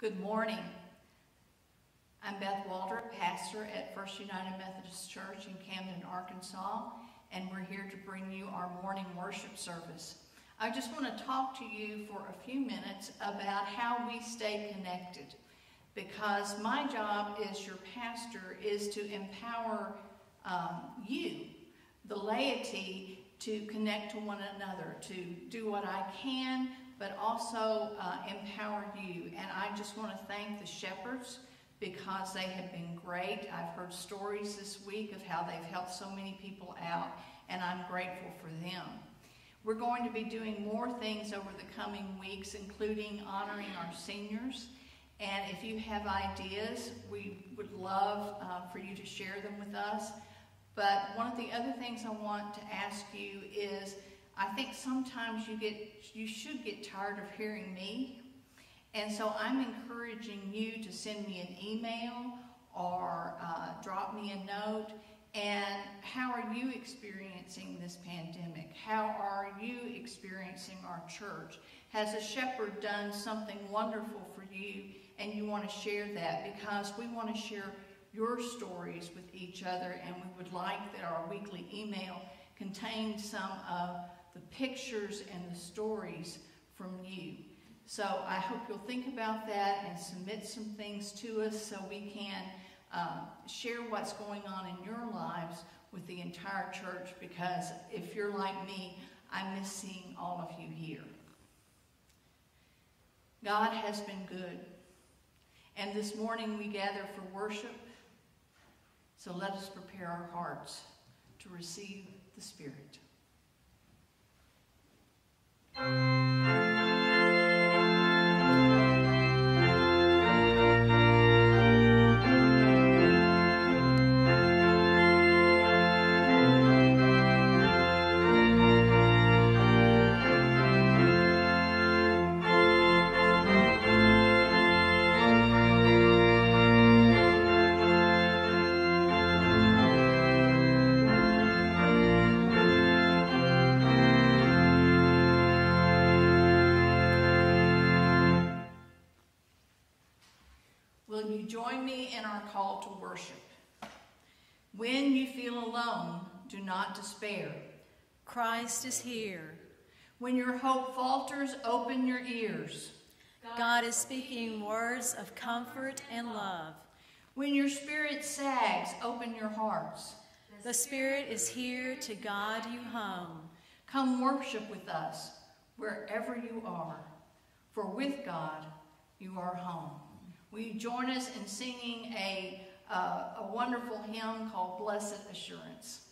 Good morning. I'm Beth Walter, pastor at First United Methodist Church in Camden, Arkansas, and we're here to bring you our morning worship service. I just want to talk to you for a few minutes about how we stay connected because my job as your pastor is to empower um, you, the laity, to connect to one another, to do what I can but also uh, empower you. And I just want to thank the shepherds because they have been great. I've heard stories this week of how they've helped so many people out, and I'm grateful for them. We're going to be doing more things over the coming weeks, including honoring our seniors. And if you have ideas, we would love uh, for you to share them with us. But one of the other things I want to ask you is I think sometimes you get you should get tired of hearing me. And so I'm encouraging you to send me an email or uh, drop me a note. And how are you experiencing this pandemic? How are you experiencing our church? Has a shepherd done something wonderful for you and you want to share that? Because we want to share your stories with each other and we would like that our weekly email contains some of the pictures and the stories from you. So I hope you'll think about that and submit some things to us so we can uh, share what's going on in your lives with the entire church because if you're like me, I miss seeing all of you here. God has been good. And this morning we gather for worship. So let us prepare our hearts to receive the Spirit. Join call to worship. When you feel alone, do not despair. Christ is here. When your hope falters, open your ears. God is speaking words of comfort and love. When your spirit sags, open your hearts. The Spirit is here to guide you home. Come worship with us wherever you are, for with God you are home. Will you join us in singing a, uh, a wonderful hymn called Blessed Assurance?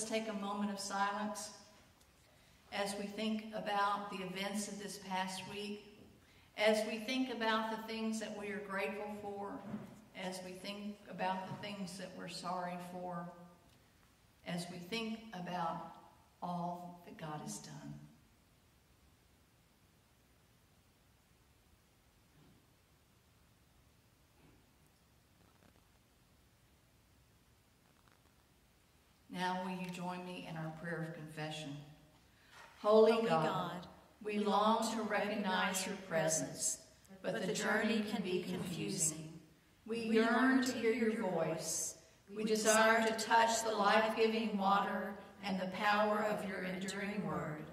Let's take a moment of silence as we think about the events of this past week, as we think about the things that we are grateful for, as we think about the things that we're sorry for, as we think about all that God has done. Now will you join me in our prayer of confession? Holy, Holy God, God, we long to recognize your presence, but the journey can be confusing. We yearn to hear your voice. We desire to touch the life-giving water and the power of your enduring word,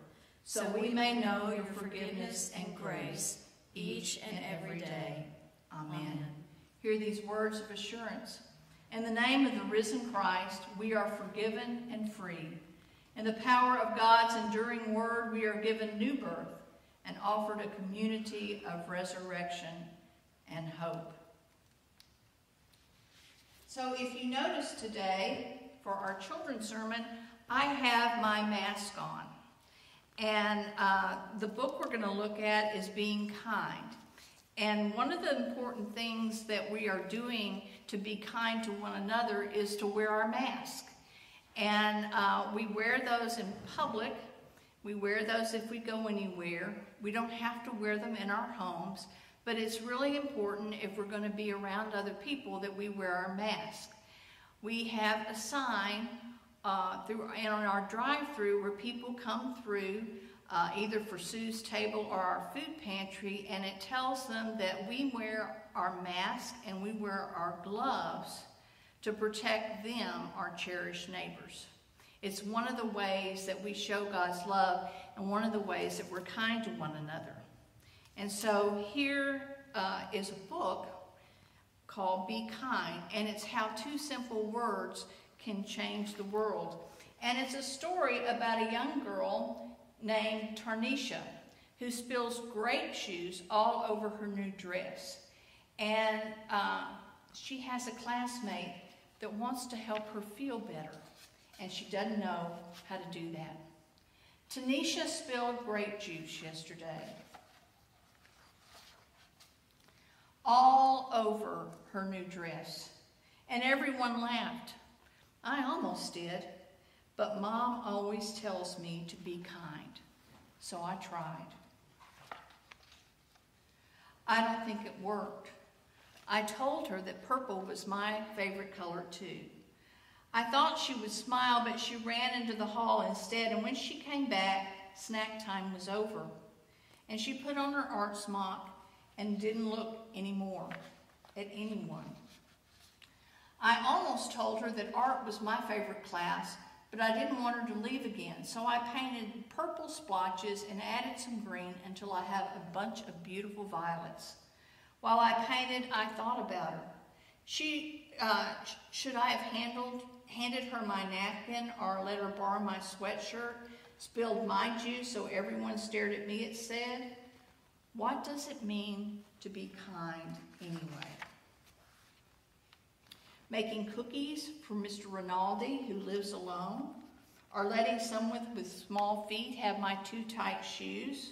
so we may know your forgiveness and grace each and every day. Amen. Hear these words of assurance. In the name of the risen Christ, we are forgiven and free. In the power of God's enduring word, we are given new birth and offered a community of resurrection and hope. So if you notice today, for our children's sermon, I have my mask on. And uh, the book we're going to look at is Being Kind. And one of the important things that we are doing to be kind to one another is to wear our mask. And uh, we wear those in public. We wear those if we go anywhere. We don't have to wear them in our homes. But it's really important if we're going to be around other people that we wear our mask. We have a sign uh, through and on our drive-through where people come through uh, either for Sue's table or our food pantry, and it tells them that we wear our mask and we wear our gloves to protect them, our cherished neighbors. It's one of the ways that we show God's love and one of the ways that we're kind to one another. And so here uh, is a book called Be Kind, and it's how two simple words can change the world. And it's a story about a young girl named Tanisha who spills grape juice all over her new dress. And uh, she has a classmate that wants to help her feel better, and she doesn't know how to do that. Tanisha spilled grape juice yesterday. All over her new dress. And everyone laughed. I almost did. But mom always tells me to be kind, so I tried. I don't think it worked. I told her that purple was my favorite color too. I thought she would smile, but she ran into the hall instead, and when she came back, snack time was over. And she put on her art smock and didn't look anymore at anyone. I almost told her that art was my favorite class, but I didn't want her to leave again, so I painted purple splotches and added some green until I have a bunch of beautiful violets. While I painted, I thought about her. She, uh, should I have handled, handed her my napkin or let her borrow my sweatshirt, spilled my juice so everyone stared at me, it said? What does it mean to be kind anyway? making cookies for Mr. Rinaldi, who lives alone, or letting someone with small feet have my too tight shoes.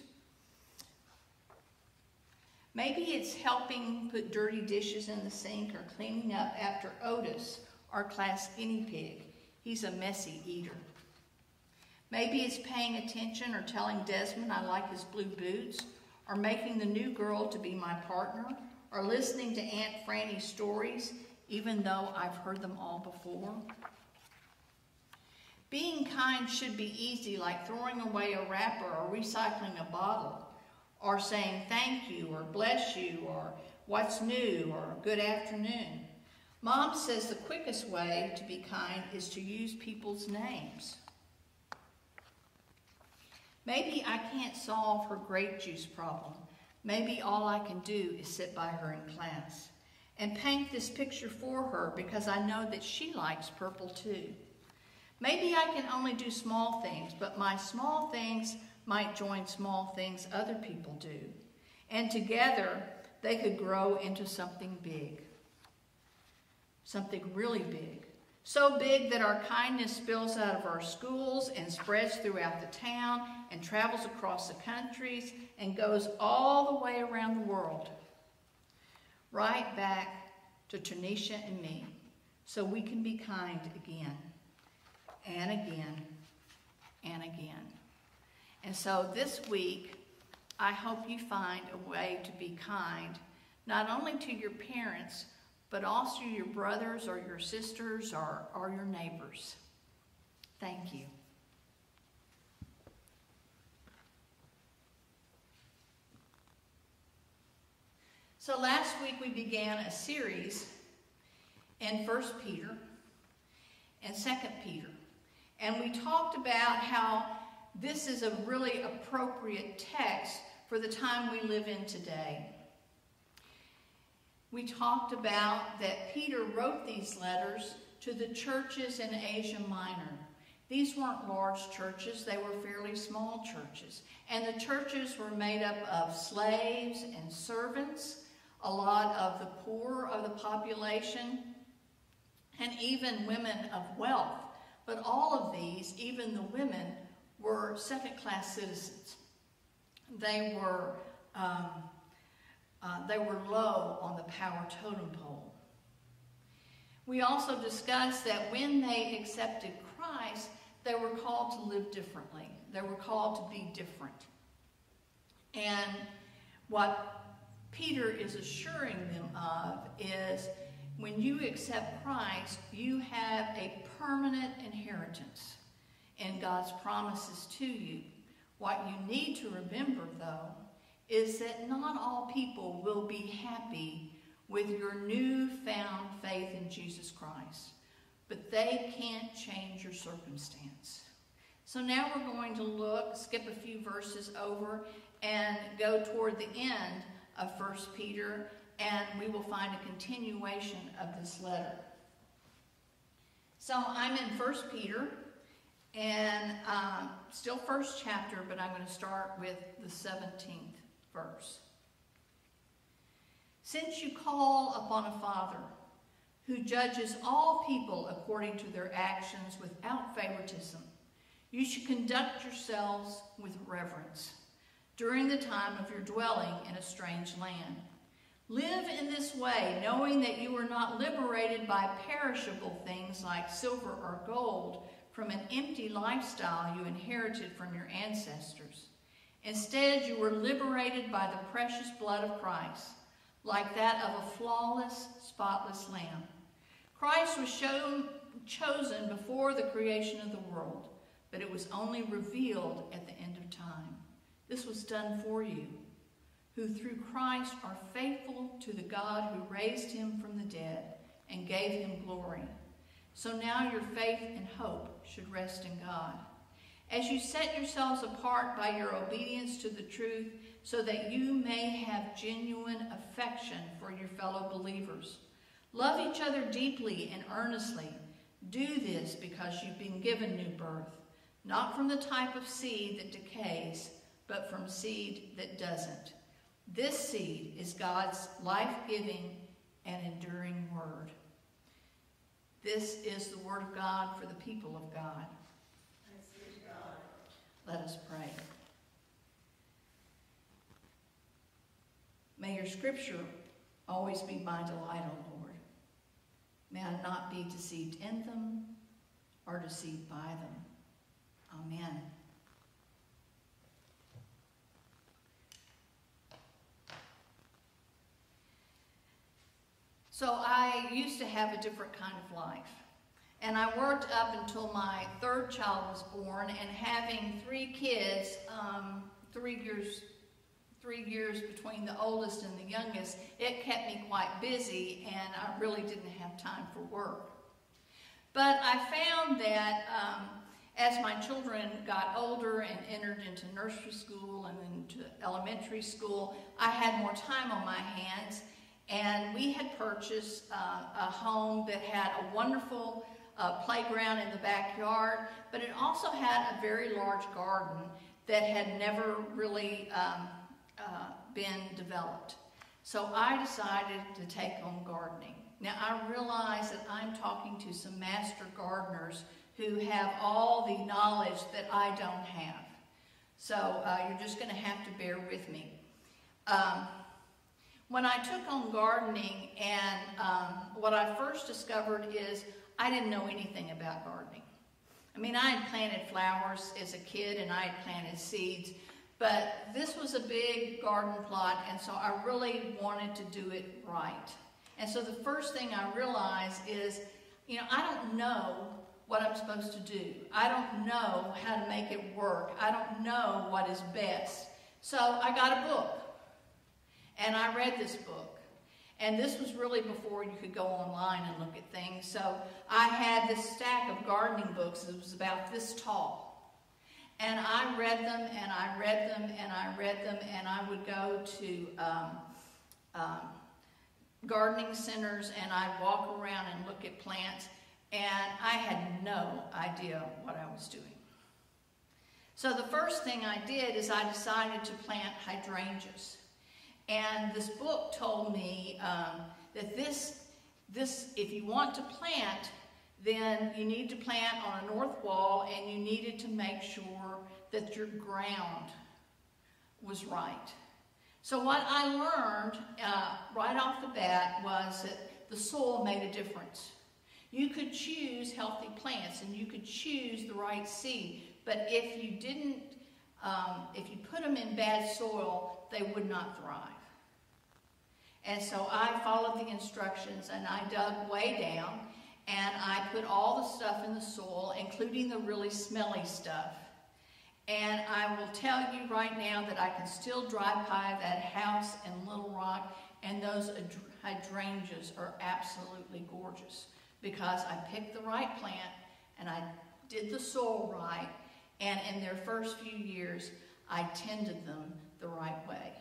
Maybe it's helping put dirty dishes in the sink or cleaning up after Otis, our class guinea pig. He's a messy eater. Maybe it's paying attention or telling Desmond I like his blue boots, or making the new girl to be my partner, or listening to Aunt Franny's stories even though I've heard them all before? Being kind should be easy, like throwing away a wrapper or recycling a bottle, or saying thank you, or bless you, or what's new, or good afternoon. Mom says the quickest way to be kind is to use people's names. Maybe I can't solve her grape juice problem. Maybe all I can do is sit by her in class and paint this picture for her because I know that she likes purple too. Maybe I can only do small things, but my small things might join small things other people do. And together, they could grow into something big. Something really big. So big that our kindness spills out of our schools and spreads throughout the town and travels across the countries and goes all the way around the world. Right back to Tanisha and me, so we can be kind again and again and again. And so this week, I hope you find a way to be kind, not only to your parents, but also your brothers or your sisters or, or your neighbors. Thank you. So last week we began a series in 1 Peter and 2 Peter. And we talked about how this is a really appropriate text for the time we live in today. We talked about that Peter wrote these letters to the churches in Asia Minor. These weren't large churches, they were fairly small churches. And the churches were made up of slaves and servants, a lot of the poor of the population, and even women of wealth. But all of these, even the women, were second class citizens. They were, um, uh, they were low on the power totem pole. We also discussed that when they accepted Christ, they were called to live differently. They were called to be different. And what Peter is assuring them of is when you accept Christ, you have a permanent inheritance in God's promises to you. What you need to remember, though, is that not all people will be happy with your newfound faith in Jesus Christ, but they can't change your circumstance. So now we're going to look, skip a few verses over, and go toward the end of 1 Peter, and we will find a continuation of this letter. So I'm in 1 Peter, and um, still first chapter, but I'm going to start with the 17th verse. Since you call upon a Father who judges all people according to their actions without favoritism, you should conduct yourselves with reverence during the time of your dwelling in a strange land. Live in this way, knowing that you are not liberated by perishable things like silver or gold from an empty lifestyle you inherited from your ancestors. Instead, you were liberated by the precious blood of Christ, like that of a flawless, spotless lamb. Christ was shown, chosen before the creation of the world, but it was only revealed at the end of time. This was done for you, who through Christ are faithful to the God who raised him from the dead and gave him glory. So now your faith and hope should rest in God. As you set yourselves apart by your obedience to the truth, so that you may have genuine affection for your fellow believers. Love each other deeply and earnestly. Do this because you've been given new birth, not from the type of seed that decays, but from seed that doesn't. This seed is God's life-giving and enduring word. This is the word of God for the people of God. Let us pray. May your scripture always be my delight, O Lord. May I not be deceived in them or deceived by them. Amen. So I used to have a different kind of life. And I worked up until my third child was born, and having three kids, um, three years, three years between the oldest and the youngest, it kept me quite busy, and I really didn't have time for work. But I found that um, as my children got older and entered into nursery school and into elementary school, I had more time on my hands, and we had purchased uh, a home that had a wonderful uh, playground in the backyard, but it also had a very large garden that had never really um, uh, been developed. So I decided to take on gardening. Now, I realize that I'm talking to some master gardeners who have all the knowledge that I don't have. So uh, you're just going to have to bear with me. Um, when I took on gardening, and um, what I first discovered is I didn't know anything about gardening. I mean, I had planted flowers as a kid and I had planted seeds, but this was a big garden plot, and so I really wanted to do it right. And so the first thing I realized is, you know, I don't know what I'm supposed to do. I don't know how to make it work. I don't know what is best. So I got a book, and I read this book. And this was really before you could go online and look at things. So I had this stack of gardening books. It was about this tall. And I read them and I read them and I read them and I would go to um, um, gardening centers and I'd walk around and look at plants and I had no idea what I was doing. So the first thing I did is I decided to plant hydrangeas. And this book told me um, that this, this, if you want to plant, then you need to plant on a north wall and you needed to make sure that your ground was right. So what I learned uh, right off the bat was that the soil made a difference. You could choose healthy plants and you could choose the right seed, but if you didn't, um, if you put them in bad soil, they would not thrive. And so I followed the instructions and I dug way down and I put all the stuff in the soil, including the really smelly stuff. And I will tell you right now that I can still drive by that house in Little Rock, and those hydrangeas are absolutely gorgeous because I picked the right plant and I did the soil right, and in their first few years, I tended them the right way.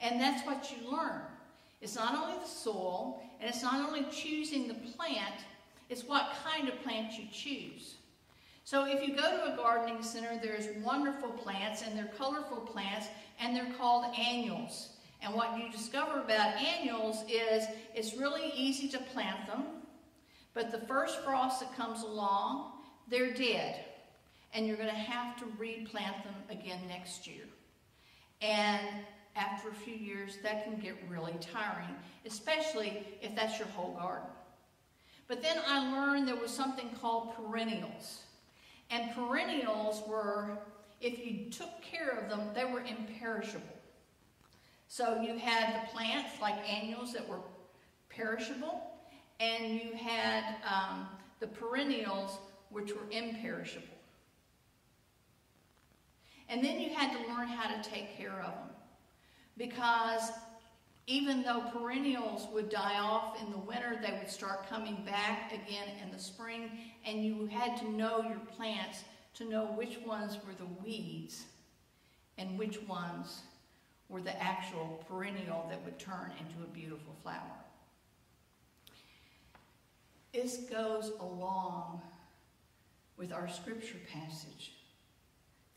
And that's what you learn. It's not only the soil, and it's not only choosing the plant, it's what kind of plant you choose. So if you go to a gardening center, there's wonderful plants, and they're colorful plants, and they're called annuals. And what you discover about annuals is it's really easy to plant them, but the first frost that comes along, they're dead. And you're going to have to replant them again next year. And after a few years, that can get really tiring, especially if that's your whole garden. But then I learned there was something called perennials. And perennials were, if you took care of them, they were imperishable. So you had the plants like annuals that were perishable, and you had um, the perennials which were imperishable. And then you had to learn how to take care of them. Because even though perennials would die off in the winter, they would start coming back again in the spring, and you had to know your plants to know which ones were the weeds and which ones were the actual perennial that would turn into a beautiful flower. This goes along with our scripture passage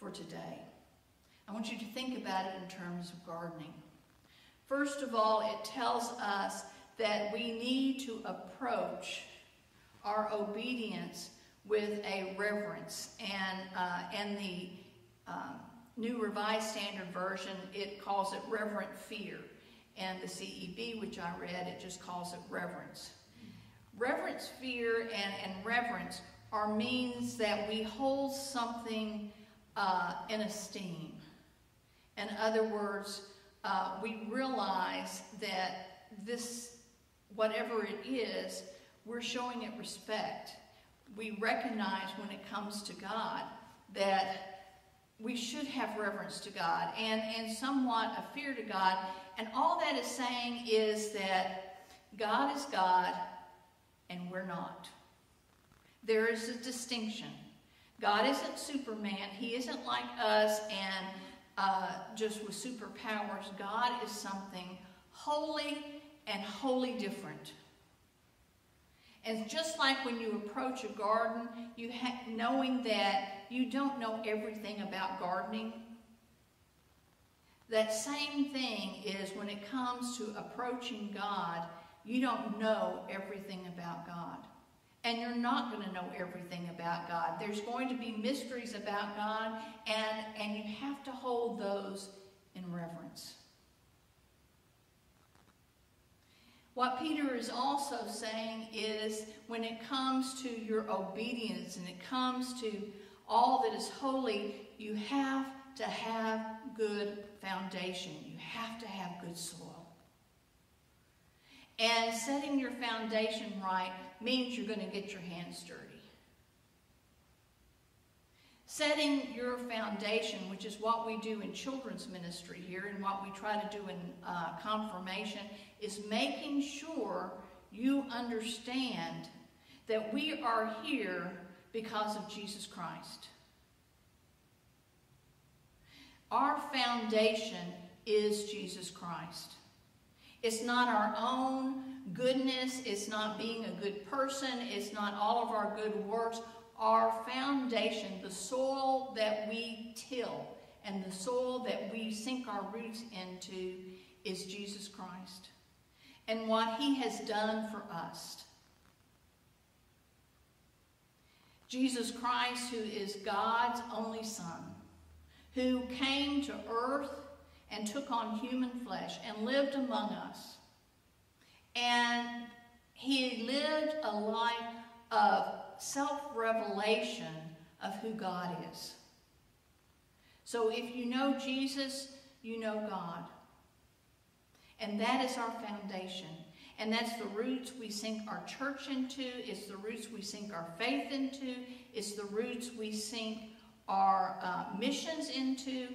for today. I want you to think about it in terms of gardening. First of all, it tells us that we need to approach our obedience with a reverence. And, uh, and the um, New Revised Standard Version, it calls it reverent fear. And the CEB, which I read, it just calls it reverence. Reverence, fear, and, and reverence are means that we hold something uh, in esteem. In other words, uh, we realize that this, whatever it is, we're showing it respect. We recognize when it comes to God that we should have reverence to God and, and somewhat a fear to God. And all that is saying is that God is God and we're not. There is a distinction. God isn't Superman. He isn't like us and uh, just with superpowers. God is something holy and wholly different. And just like when you approach a garden, you knowing that you don't know everything about gardening, that same thing is when it comes to approaching God, you don't know everything about God. And you're not going to know everything about God. There's going to be mysteries about God, and, and you have to hold those in reverence. What Peter is also saying is when it comes to your obedience and it comes to all that is holy, you have to have good foundation. You have to have good soil. And setting your foundation right means you're going to get your hands dirty. Setting your foundation, which is what we do in children's ministry here and what we try to do in uh, confirmation, is making sure you understand that we are here because of Jesus Christ. Our foundation is Jesus Christ. It's not our own goodness. It's not being a good person. It's not all of our good works. Our foundation, the soil that we till and the soil that we sink our roots into, is Jesus Christ and what he has done for us. Jesus Christ, who is God's only Son who came to earth and took on human flesh and lived among us. And he lived a life of self revelation of who God is. So if you know Jesus, you know God. And that is our foundation. And that's the roots we sink our church into. It's the roots we sink our faith into. It's the roots we sink our uh, missions into,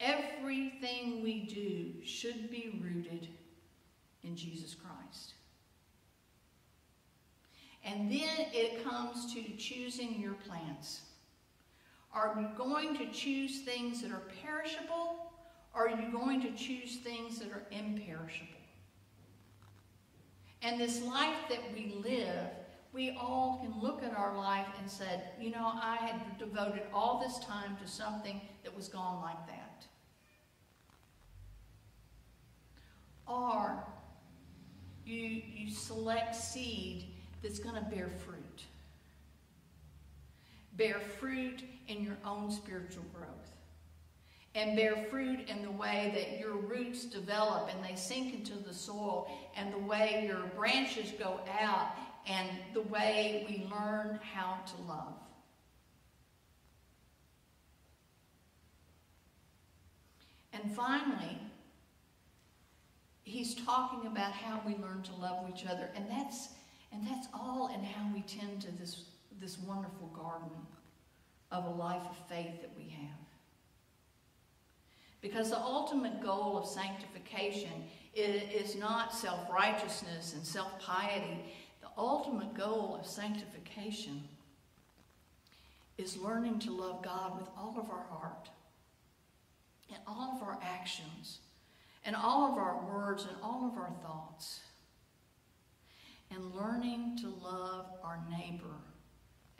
everything we do should be rooted in Jesus Christ. And then it comes to choosing your plants. Are you going to choose things that are perishable, or are you going to choose things that are imperishable? And this life that we live we all can look at our life and said, you know, I had devoted all this time to something that was gone like that. Or you, you select seed that's going to bear fruit. Bear fruit in your own spiritual growth. And bear fruit in the way that your roots develop and they sink into the soil, and the way your branches go out and the way we learn how to love. And finally, he's talking about how we learn to love each other, and that's and that's all in how we tend to this this wonderful garden of a life of faith that we have. Because the ultimate goal of sanctification is not self-righteousness and self-piety The ultimate goal of sanctification is learning to love God with all of our heart and all of our actions and all of our words and all of our thoughts and learning to love our neighbor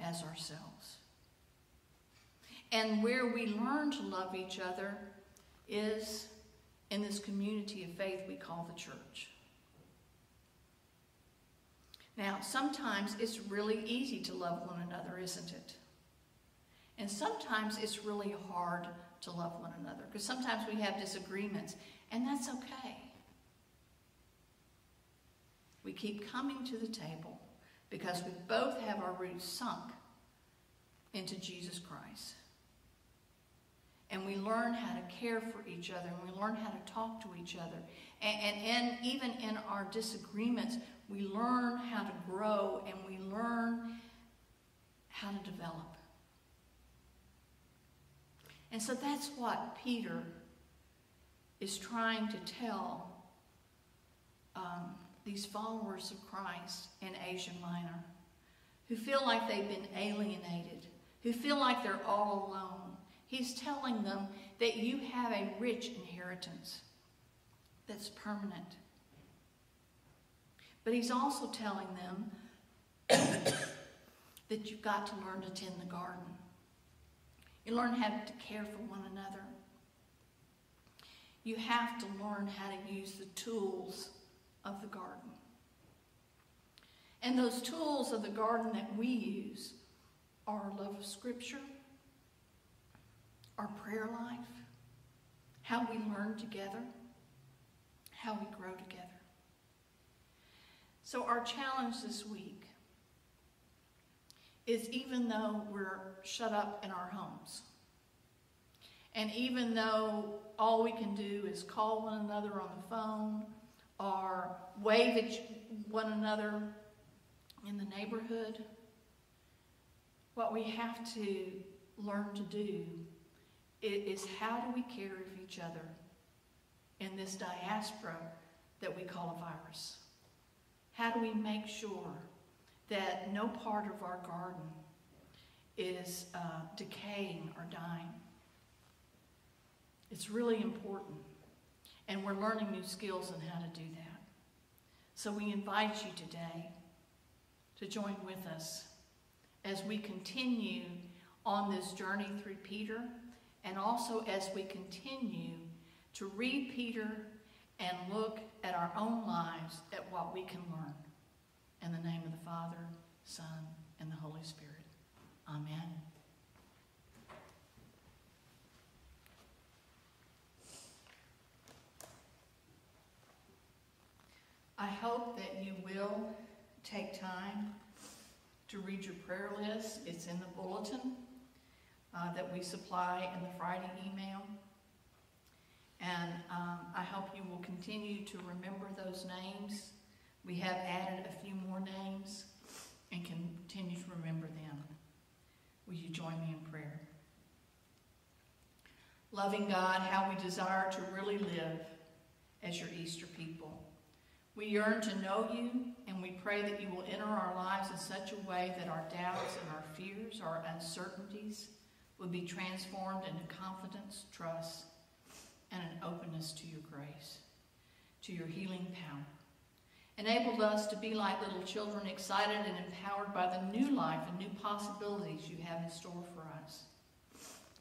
as ourselves. And where we learn to love each other is in this community of faith we call the church. Now, sometimes it's really easy to love one another, isn't it? And sometimes it's really hard to love one another because sometimes we have disagreements, and that's okay. We keep coming to the table because we both have our roots sunk into Jesus Christ. And we learn how to care for each other, and we learn how to talk to each other. And, and, and even in our disagreements, we learn how to grow and we learn how to develop. And so that's what Peter is trying to tell um, these followers of Christ in Asia Minor who feel like they've been alienated, who feel like they're all alone. He's telling them that you have a rich inheritance that's permanent. But he's also telling them that you've got to learn to tend the garden. You learn how to care for one another. You have to learn how to use the tools of the garden. And those tools of the garden that we use are our love of Scripture, our prayer life, how we learn together, how we grow together. So, our challenge this week is even though we're shut up in our homes, and even though all we can do is call one another on the phone or wave at one another in the neighborhood, what we have to learn to do is how do we care of each other in this diaspora that we call a virus? How do we make sure that no part of our garden is uh, decaying or dying? It's really important. And we're learning new skills on how to do that. So we invite you today to join with us as we continue on this journey through Peter and also as we continue to read Peter and look at our own lives at what we can learn. In the name of the Father, Son, and the Holy Spirit. Amen. I hope that you will take time to read your prayer list. It's in the bulletin uh, that we supply in the Friday email. And um, I hope you will continue to remember those names. We have added a few more names and continue to remember them. Will you join me in prayer? Loving God, how we desire to really live as your Easter people. We yearn to know you, and we pray that you will enter our lives in such a way that our doubts and our fears, our uncertainties, will be transformed into confidence, trust, and an openness to your grace, to your healing power. Enabled us to be like little children, excited and empowered by the new life and new possibilities you have in store for us.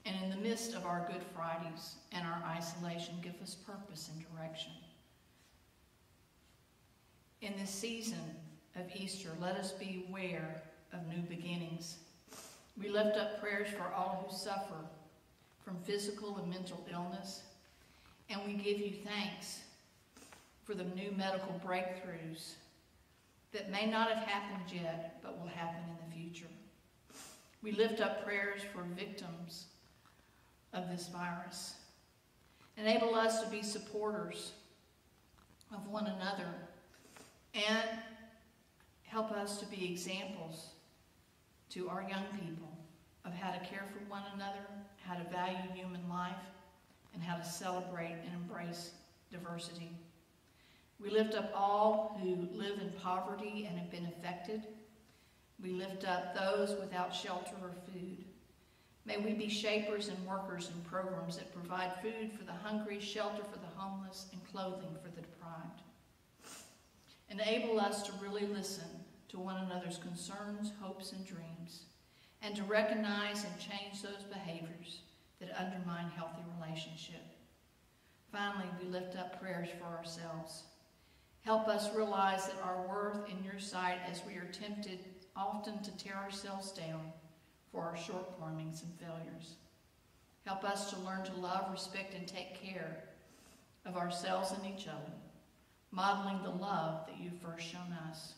And in the midst of our Good Fridays and our isolation, give us purpose and direction. In this season of Easter, let us be aware of new beginnings. We lift up prayers for all who suffer from physical and mental illness, and we give you thanks for the new medical breakthroughs that may not have happened yet, but will happen in the future. We lift up prayers for victims of this virus. Enable us to be supporters of one another and help us to be examples to our young people of how to care for one another, how to value human life, and how to celebrate and embrace diversity. We lift up all who live in poverty and have been affected. We lift up those without shelter or food. May we be shapers and workers in programs that provide food for the hungry, shelter for the homeless, and clothing for the deprived. Enable us to really listen to one another's concerns, hopes, and dreams, and to recognize and change those behaviors that undermine healthy relationship. Finally, we lift up prayers for ourselves. Help us realize that our worth in your sight as we are tempted often to tear ourselves down for our shortcomings and failures. Help us to learn to love, respect, and take care of ourselves and each other modeling the love that you've first shown us.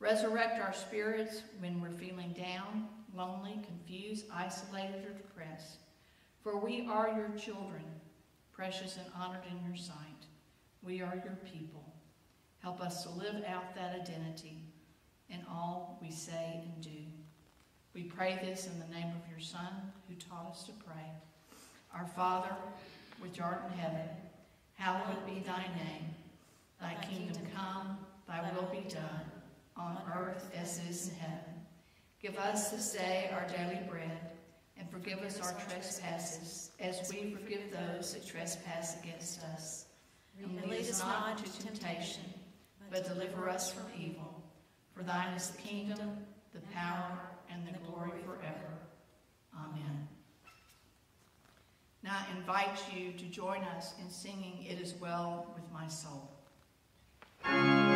Resurrect our spirits when we're feeling down, lonely, confused, isolated, or depressed. For we are your children, precious and honored in your sight. We are your people. Help us to live out that identity in all we say and do. We pray this in the name of your Son, who taught us to pray. Our Father, which art in heaven, hallowed be thy name. Thy kingdom come, thy will be done, on earth as it is in heaven. Give us this day our daily bread, and forgive us our trespasses, as we forgive those that trespass against us. And lead us not into temptation, but deliver us from evil. For thine is the kingdom, the power, and the glory forever. Amen. Now I invite you to join us in singing It Is Well With My Soul. Thank you.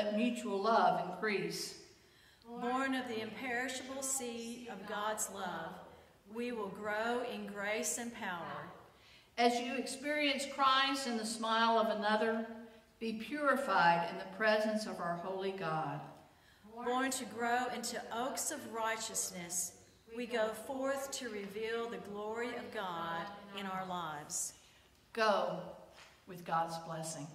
Let mutual love increase. Born of the imperishable seed of God's love, we will grow in grace and power. As you experience Christ in the smile of another, be purified in the presence of our holy God. Born to grow into oaks of righteousness, we go forth to reveal the glory of God in our lives. Go with God's blessing.